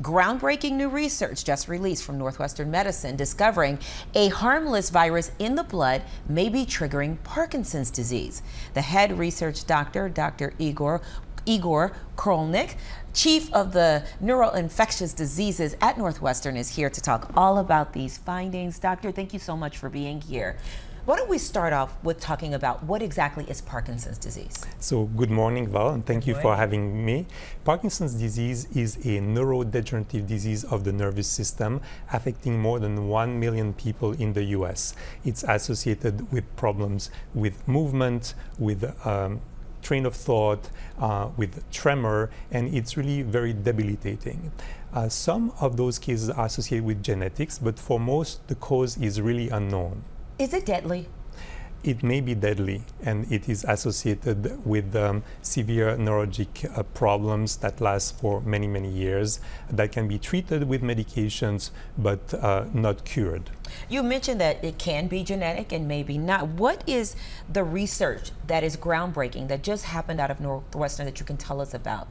Groundbreaking new research just released from Northwestern Medicine discovering a harmless virus in the blood may be triggering Parkinson's disease. The head research doctor, Dr. Igor Igor Koralnik, chief of the neuroinfectious diseases at Northwestern, is here to talk all about these findings. Doctor, thank you so much for being here. Why don't we start off with talking about what exactly is Parkinson's disease? So, good morning, Val, and thank good you morning. for having me. Parkinson's disease is a neurodegenerative disease of the nervous system affecting more than 1 million people in the US. It's associated with problems with movement, with um, train of thought, uh, with tremor, and it's really very debilitating. Uh, some of those cases are associated with genetics, but for most, the cause is really unknown. Is it deadly? It may be deadly, and it is associated with um, severe neurologic uh, problems that last for many, many years that can be treated with medications but uh, not cured. You mentioned that it can be genetic and maybe not. What is the research that is groundbreaking that just happened out of Northwestern that you can tell us about?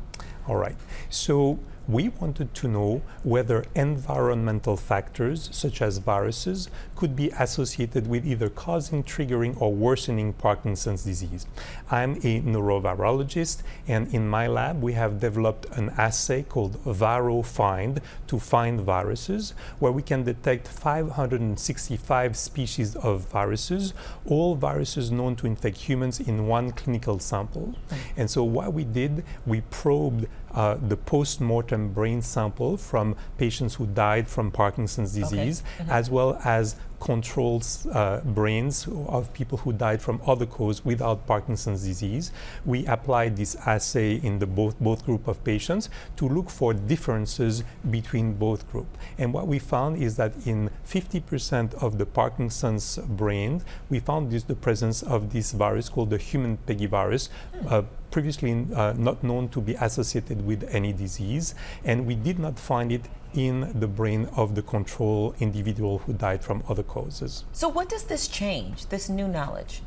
All right. So we wanted to know whether environmental factors such as viruses could be associated with either causing, triggering, or worsening Parkinson's disease. I'm a neurovirologist, and in my lab, we have developed an assay called ViroFind to find viruses, where we can detect 565 species of viruses, all viruses known to infect humans in one clinical sample. Mm-hmm. And so, what we did, we probed uh, the post mortem brain sample from patients who died from Parkinson's disease, okay. mm-hmm. as well as controls uh, brains of people who died from other cause without Parkinson's disease. We applied this assay in the both, both group of patients to look for differences between both group. And what we found is that in 50% of the Parkinson's brain, we found this, the presence of this virus called the human pegivirus, uh, previously uh, not known to be associated with any disease. And we did not find it in the brain of the control individual who died from other causes. So, what does this change, this new knowledge?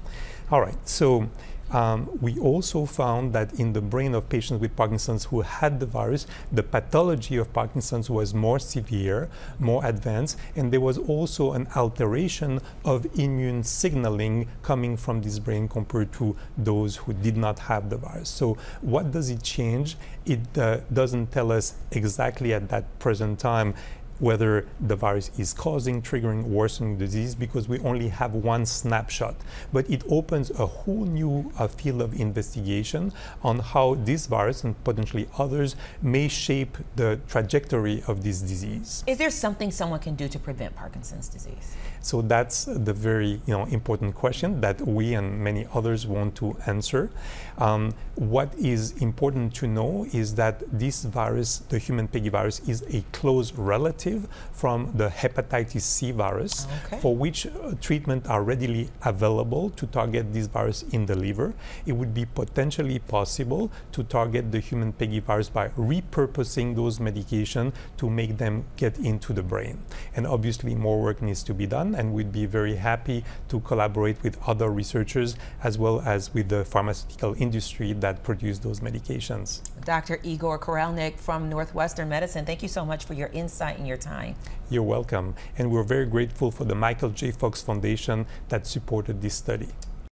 All right. So, um, we also found that in the brain of patients with Parkinson's who had the virus, the pathology of Parkinson's was more severe, more advanced, and there was also an alteration of immune signaling coming from this brain compared to those who did not have the virus. So, what does it change? It uh, doesn't tell us exactly at that present time whether the virus is causing, triggering, worsening disease because we only have one snapshot. But it opens a whole new uh, field of investigation on how this virus and potentially others may shape the trajectory of this disease. Is there something someone can do to prevent Parkinson's disease? So that's the very you know, important question that we and many others want to answer. Um, what is important to know is that this virus, the human pegivirus, is a close relative from the hepatitis C virus, okay. for which uh, treatment are readily available to target this virus in the liver. It would be potentially possible to target the human pegivirus by repurposing those medications to make them get into the brain. And obviously, more work needs to be done and we'd be very happy to collaborate with other researchers as well as with the pharmaceutical industry that produce those medications. Dr. Igor Koralnik from Northwestern Medicine, thank you so much for your insight and your time. You're welcome. And we're very grateful for the Michael J. Fox Foundation that supported this study.